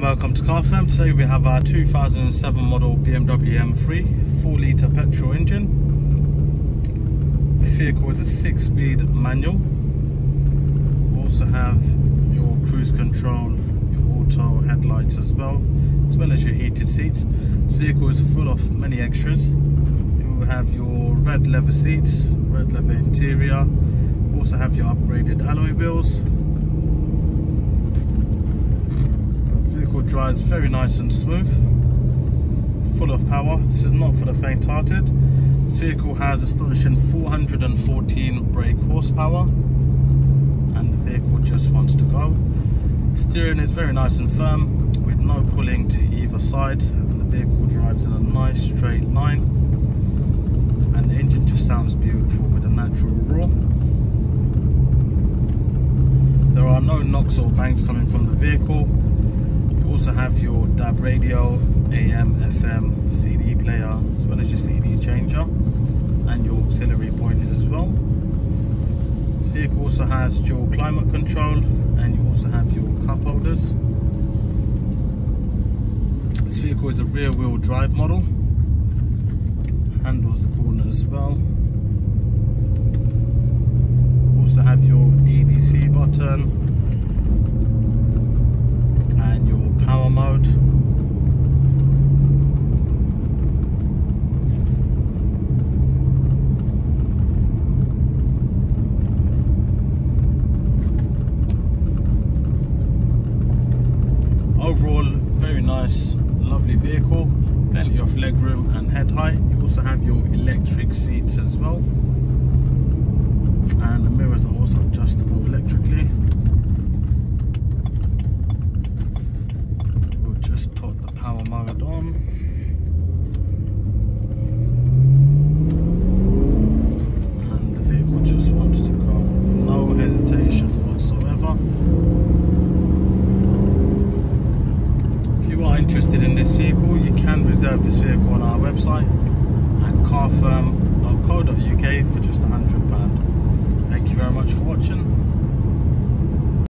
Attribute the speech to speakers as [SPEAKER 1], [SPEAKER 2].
[SPEAKER 1] and welcome to Car Firm. Today we have our 2007 model BMW M3 4 litre petrol engine. This vehicle is a 6 speed manual. We also have your cruise control, your auto headlights as well, as well as your heated seats. This vehicle is full of many extras. You will have your red leather seats, red leather interior, also have your upgraded alloy wheels vehicle drives very nice and smooth full of power. This is not for the faint-hearted. This vehicle has astonishing 414 brake horsepower and the vehicle just wants to go. Steering is very nice and firm with no pulling to either side and the vehicle drives in a nice straight line. And the engine just sounds beautiful with a natural roar. There are no knocks or bangs coming from the vehicle also have your DAB radio, AM, FM, CD player, as well as your CD changer and your auxiliary point as well. This vehicle also has dual climate control and you also have your cup holders. This vehicle is a rear wheel drive model. Handles the corner as well. Also have your EDC button and your power mode. Overall, very nice, lovely vehicle, plenty of legroom and head height. You also have your electric seats as well. And the mirrors are also adjustable electrically. We'll just put the power mode on. And the vehicle just wants to go. No hesitation whatsoever. If you are interested in this vehicle, you can reserve this vehicle on our website at carfirm.co.uk for just £100.